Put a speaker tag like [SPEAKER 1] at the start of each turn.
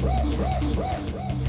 [SPEAKER 1] rap, rap, rap, rap, rap.